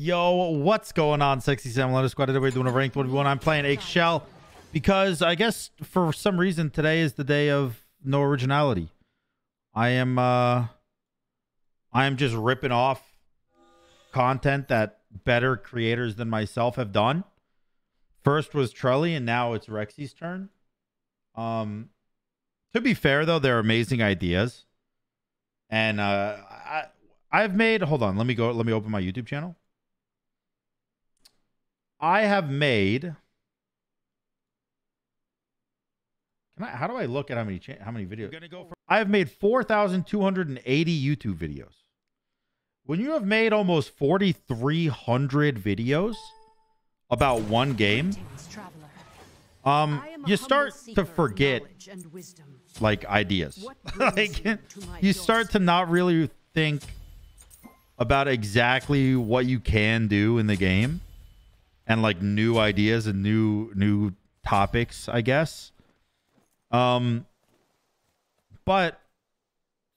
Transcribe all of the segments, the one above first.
Yo, what's going on, Sexy Sam Letter Squad? Everybody doing a ranked 1v1. I'm playing Ix Chel because I guess for some reason today is the day of no originality. I am uh I am just ripping off content that better creators than myself have done. First was Trelly and now it's Rexy's turn. Um to be fair though, they're amazing ideas. And uh I I've made hold on, let me go let me open my YouTube channel. I have made. Can I? How do I look at how many cha- how many videos? Gonna go for, I have made four thousand two hundred and eighty YouTube videos. When you have made almost forty three hundred videos about one game, um, you start to forget like ideas. like you start to not really think about exactly what you can do in the game and like new ideas and new new topics, I guess. Um but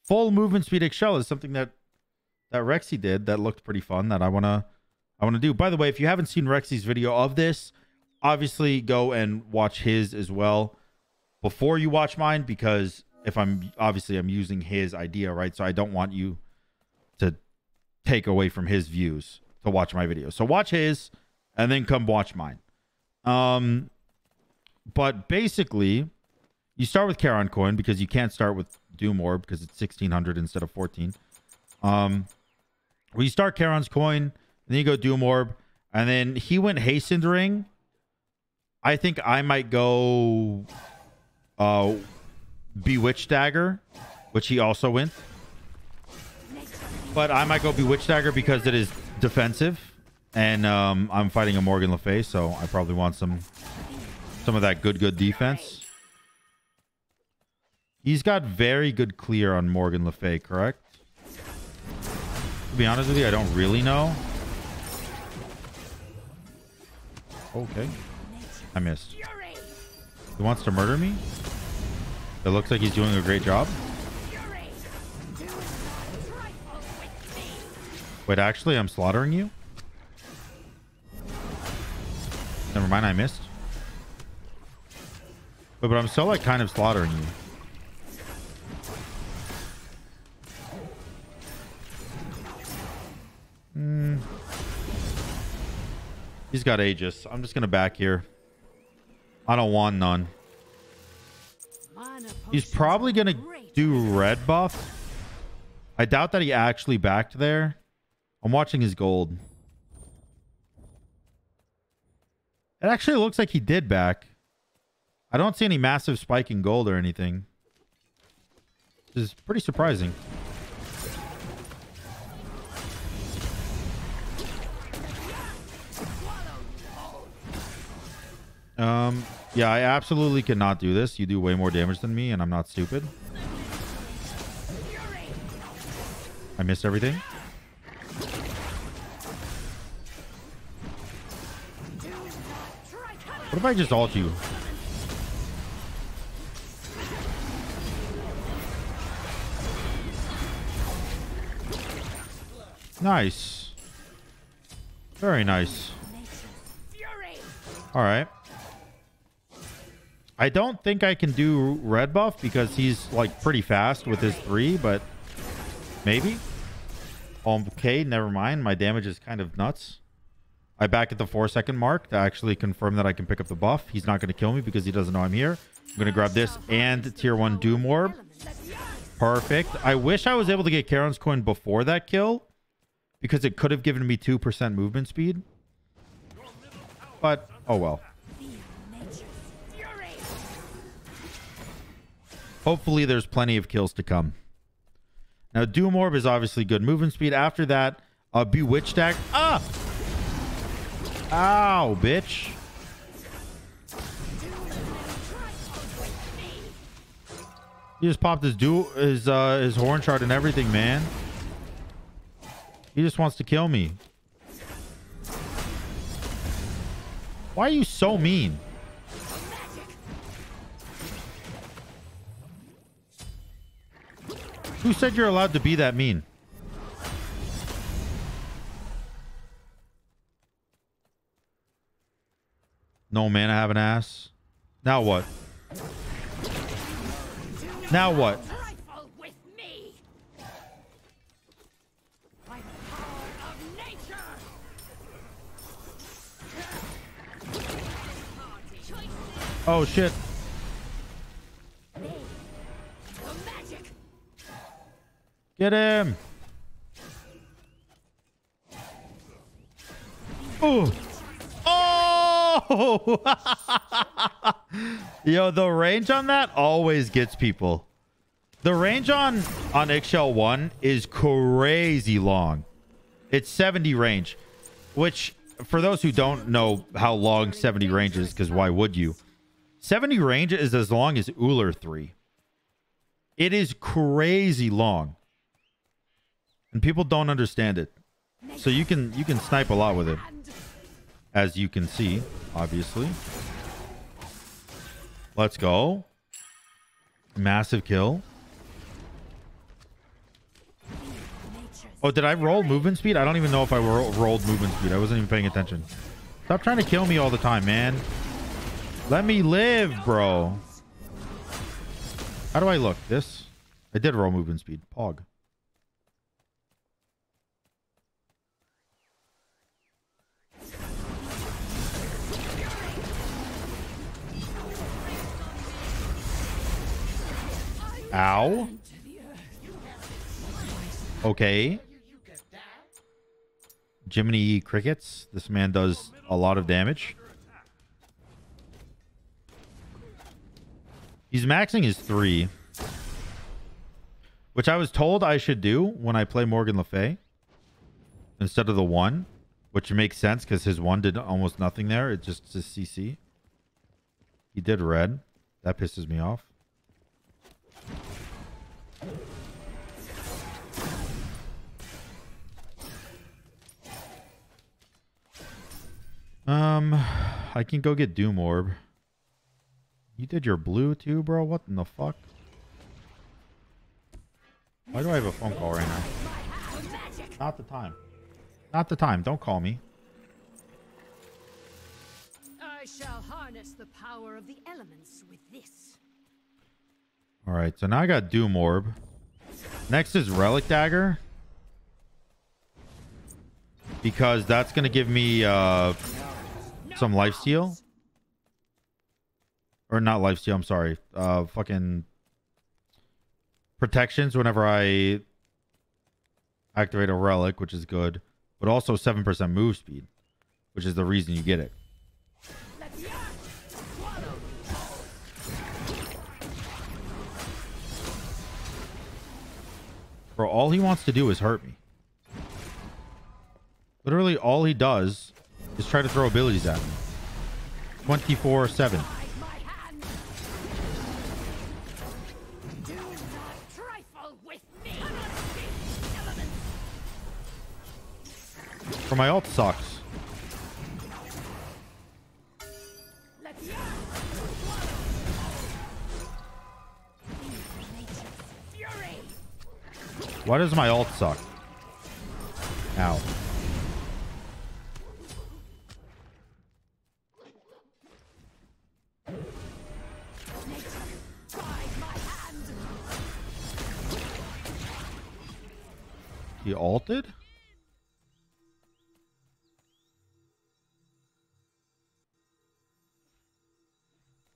full movement speed Ix Chel is something that that Rexy did that looked pretty fun that I want to I want to do. By the way, if you haven't seen Rexy's video of this, obviously go and watch his as well before you watch mine because if I'm obviously I'm using his idea, right? So I don't want you to take away from his views to watch my video. So watch his and then come watch mine. Um, but basically, you start with Charon coin because you can't start with Doom Orb because it's 1600 instead of 14. Um, well, you start Charon's coin, and then you go Doom Orb, and then he went Hastened Ring. I think I might go uh, Bewitched Dagger, which he also went. But I might go Bewitched Dagger because it is defensive. And um, I'm fighting a Morgan Le Fay, so I probably want some some of that good, good defense. He's got very good clear on Morgan Le Fay, correct? To be honest with you, I don't really know. Okay. I missed. He wants to murder me? It looks like he's doing a great job. Wait, actually, I'm slaughtering you? Mind, I missed. But I'm still like kind of slaughtering you. Hmm. He's got Aegis. I'm just gonna back here. I don't want none. He's probably gonna do red buff. I doubt that he actually backed there. I'm watching his gold. It actually looks like he did back. I don't see any massive spike in gold or anything. This is pretty surprising. Um, yeah, I absolutely cannot do this. You do way more damage than me, and I'm not stupid. I missed everything. What if I just ult you? Nice. Very nice. All right. I don't think I can do red buff because he's like pretty fast with his three, but maybe. Okay, never mind. My damage is kind of nuts. I back at the four second mark to actually confirm that I can pick up the buff. He's not going to kill me because he doesn't know I'm here. I'm going to grab this and tier one Doom Orb. Perfect. I wish I was able to get Charon's coin before that kill because it could have given me 2% movement speed. But, oh well. Hopefully there's plenty of kills to come. Now, Doom Orb is obviously good movement speed. After that, a Bewitched Act. Ah! Ow, bitch. He just popped his do his uh his horn shard and everything, man. He just wants to kill me. Why are you so mean? Who said you're allowed to be that mean? No man, I have an ass. Now what? Now what? Oh shit. Get him. Oh. Yo, the range on that always gets people. The range on on Ix Chel 1 is crazy long. It's 70 range, which for those who don't know how long 70 range is, because why would you? 70 range is as long as Ullr 3. It is crazy long. And people don't understand it. So you can you can snipe a lot with it. As you can see, obviously. Let's go. Massive kill. Oh, did I roll movement speed? I don't even know if I ro- rolled movement speed. I wasn't even paying attention. Stop trying to kill me all the time, man. Let me live, bro. How do I look? This? I did roll movement speed. Pog. Ow. Okay. Jiminy Crickets. This man does a lot of damage. He's maxing his three. Which I was told I should do when I play Morgan Le Fay. Instead of the one. Which makes sense because his one did almost nothing there. It just says CC. He did red. That pisses me off. Um, I can go get Doom Orb. You did your blue too, bro? What in the fuck? Why do I have a phone call right now? Not the time. Not the time. Don't call me. I shall harness the power of the elements with this. All right, so now I got Doom Orb. Next is Relic Dagger. Because that's going to give me uh, some life steal. Or not life steal, I'm sorry. Uh, fucking protections whenever I activate a relic, which is good. But also 7% move speed, which is the reason you get it. Let the earth swallow. Bro, all he wants to do is hurt me. Literally, all he does is try to throw abilities at me. 24 7. Hide my hand. Do not trifle with me. Elements. For my. Nature's fury. Why does my ult suck? Ow. He ulted?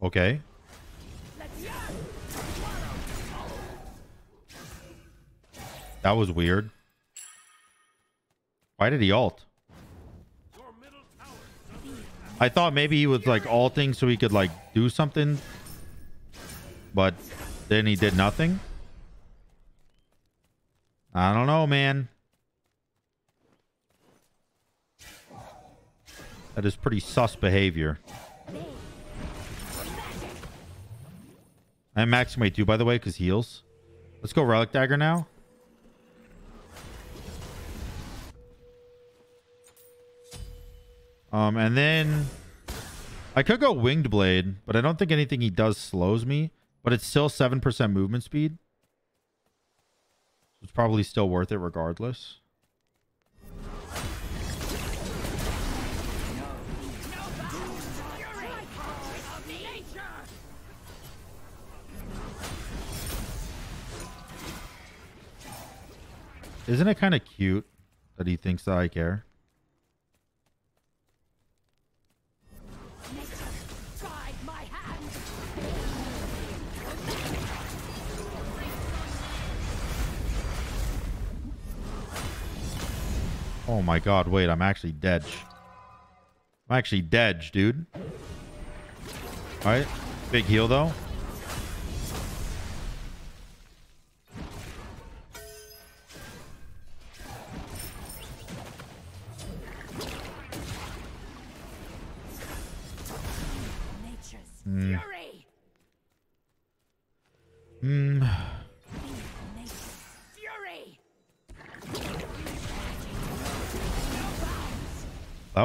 Okay. That was weird. Why did he alt? I thought maybe he was like alting so he could like do something. But then he did nothing. I don't know, man. That is pretty sus behavior. I'm maxing too, by the way, because heals. Let's go Relic Dagger now. Um, and then I could go Winged Blade, but I don't think anything he does slows me. But it's still 7% movement speed it's probably still worth it regardless. Isn't it kind of cute that he thinks that I care? Oh my god, wait, I'm actually dead. I'm actually dead, dude. Alright. Big heal though.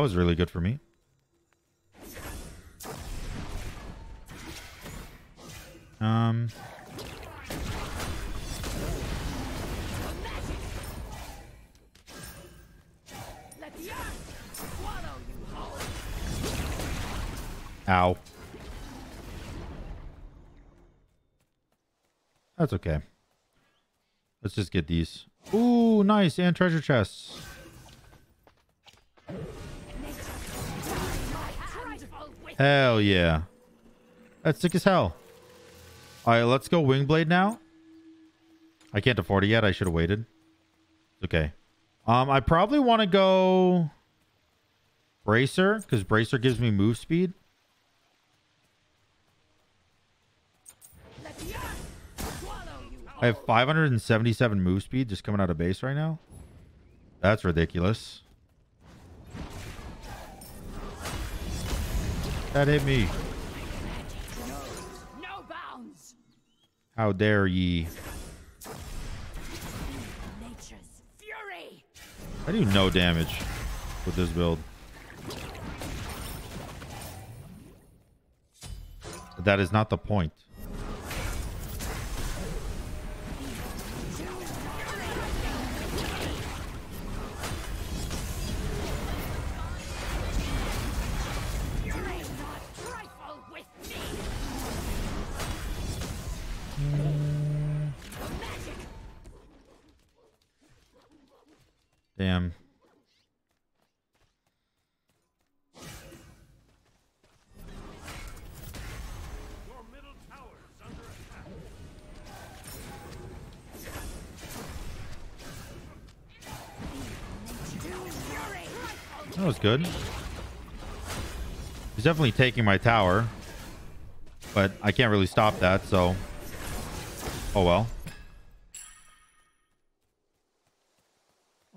Was really good for me. Um, ow. That's okay. Let's just get these. Ooh, nice. And treasure chests. Hell yeah. That's sick as hell. All right, let's go Wingblade now. I can't afford it yet. I should have waited. Okay. Um, I probably want to go Bracer because Bracer gives me move speed. I have 577 move speed just coming out of base right now. That's ridiculous. That hit me. No bounds. How dare ye? I do no damage with this build. But that is not the point. Damn. That was good. He's definitely taking my tower. But I can't really stop that, so... Oh well.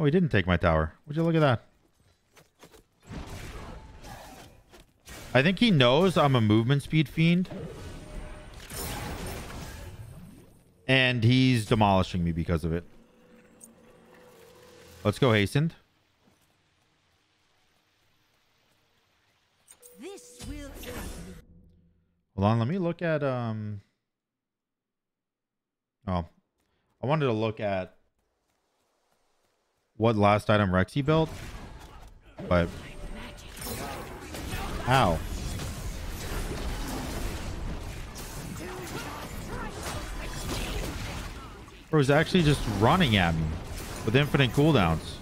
Oh, he didn't take my tower. Would you look at that? I think he knows I'm a movement speed fiend. And he's demolishing me because of it. Let's go hastened. This will. Hold on, let me look at um Oh. I wanted to look at what last item Rexy built. But Ow. Bro was actually just running at me with infinite cooldowns.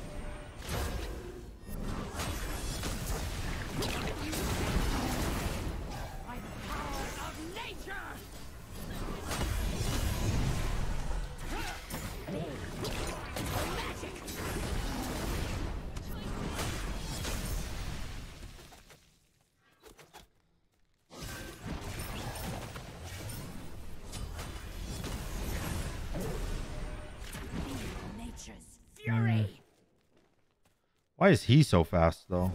Why is he so fast though?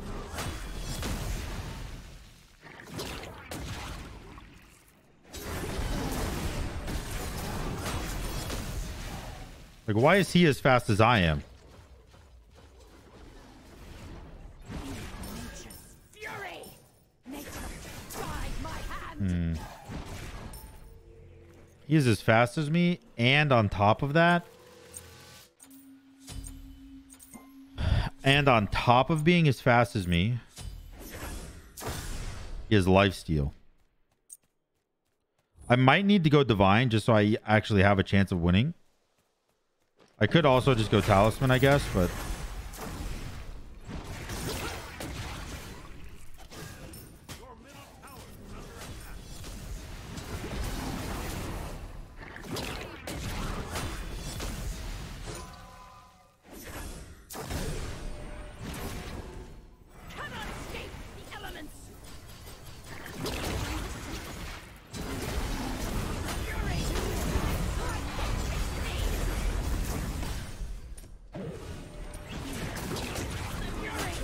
Like why is he as fast as I am? Hand. He is as fast as me and on top of that and on top of being as fast as me he has lifesteal. I might need to go divine just so I actually have a chance of winning. I could also just go talisman, I guess, but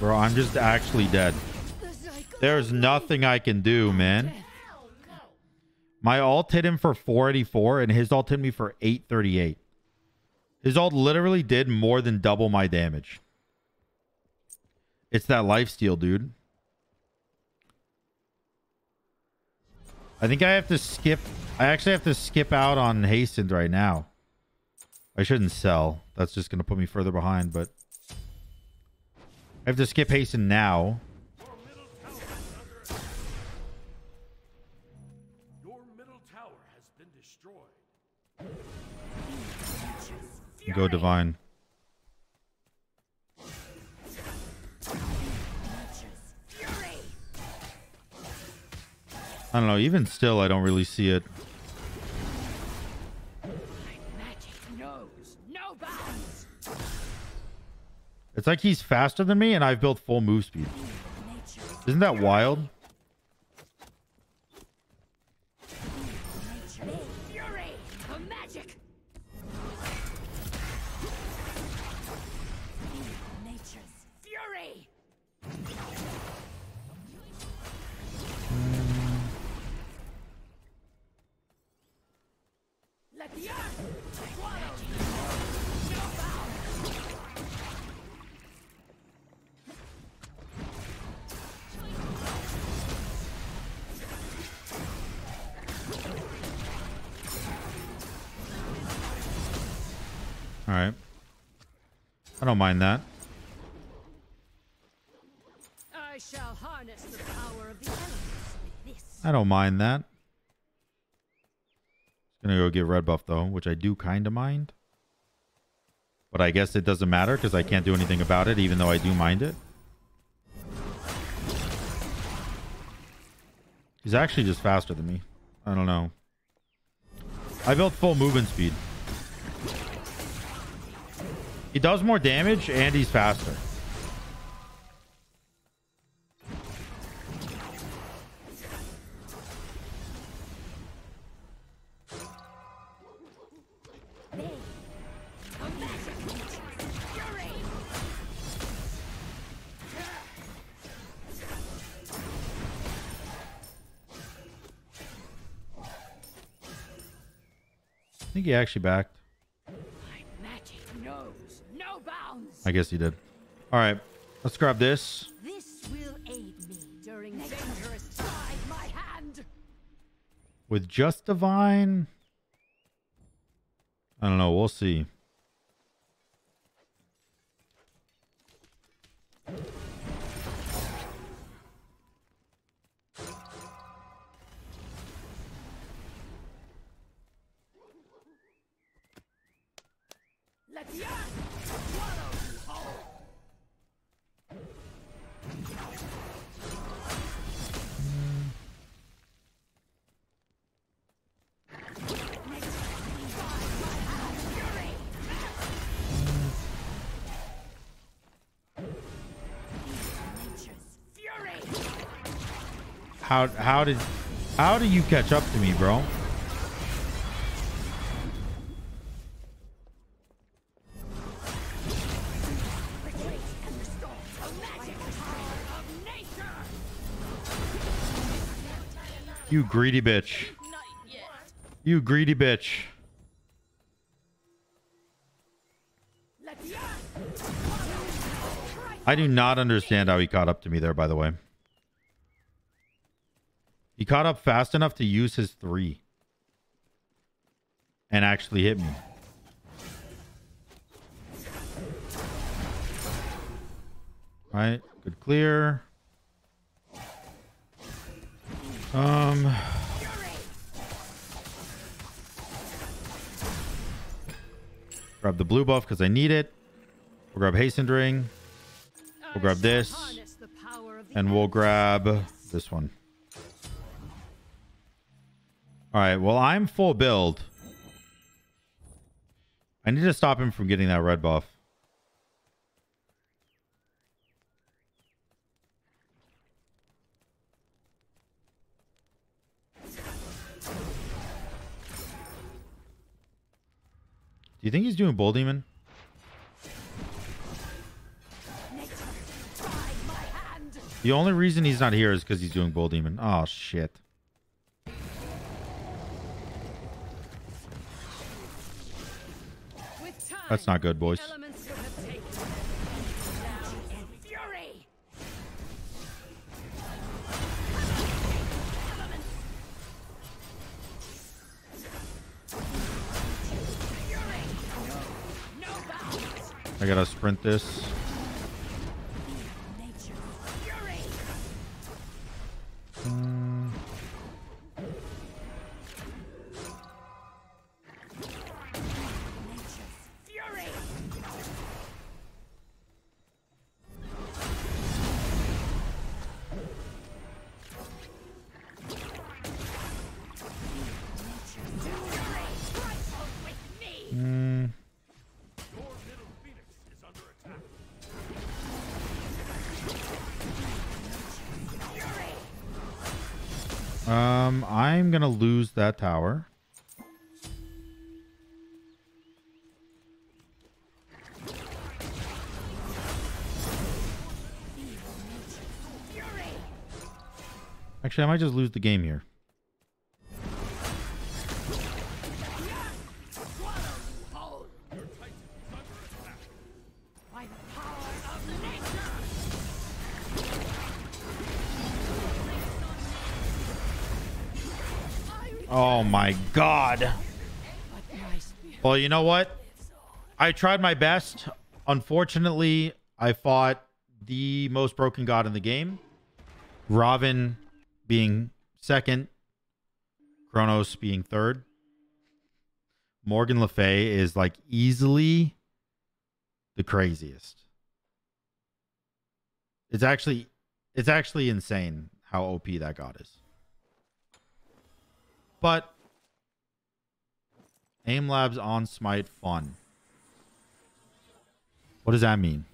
bro, I'm just actually dead. There's nothing I can do, man. My ult hit him for 484 and his ult hit me for 838. His ult literally did more than double my damage. It's that lifesteal, dude. I think I have to skip. I actually have to skip out on hastened right now. I shouldn't sell. That's just going to put me further behind, but I have to skip hasten now. Go divine. I don't know. Even still, I don't really see it. It's like he's faster than me, and I've built full move speed. Isn't that wild? I don't mind that. I shall harness the power of the elements with this. I don't mind that. Just Gonna go get red buff though, which I do kind of mind. But I guess it doesn't matter because I can't do anything about it, even though I do mind it. He's actually just faster than me. I don't know. I built full movement speed. He does more damage and he's faster. I think he actually backed. I guess he did. All right, let's grab this. This will aid me during dangerous time. My hand. With just divine, I don't know. We'll see. How how did how do you catch up to me, bro? You greedy bitch. You greedy bitch. I do not understand how he caught up to me there, by the way. He caught up fast enough to use his three. And actually hit me. Right, good clear. Um. Grab the blue buff because I need it. We'll grab Hastened Ring. We'll grab this. And we'll grab this one. All right. Well, I'm full build. I need to stop him from getting that red buff. Do you think he's doing Bull Demon? The only reason he's not here is because he's doing Bull Demon. Oh, shit. That's not good, boys. elements will have taken down in fury. No bounds. I gotta sprint this. Um, I'm gonna lose that tower. Actually, I might just lose the game here. Oh my god. Well, you know what? I tried my best. Unfortunately, I fought the most broken god in the game. Robin being second, Chronos being third. Morgan Le Fay is like easily the craziest. It's actually it's actually insane how OP that god is. But Aim Labs on Smite fun. What does that mean?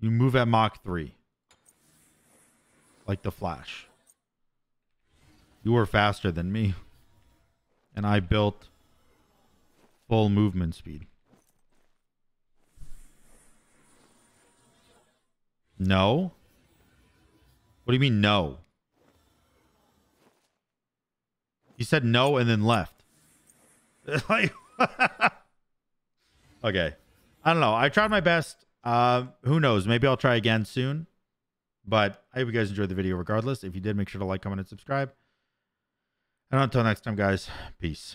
You move at Mach 3. Like the Flash. You were faster than me. And I built full movement speed. No? What do you mean no? He said no and then left. Okay. I don't know. I tried my best. Uh, who knows? Maybe I'll try again soon. But I hope you guys enjoyed the video regardless. If you did, make sure to like, comment, and subscribe. And until next time, guys, peace.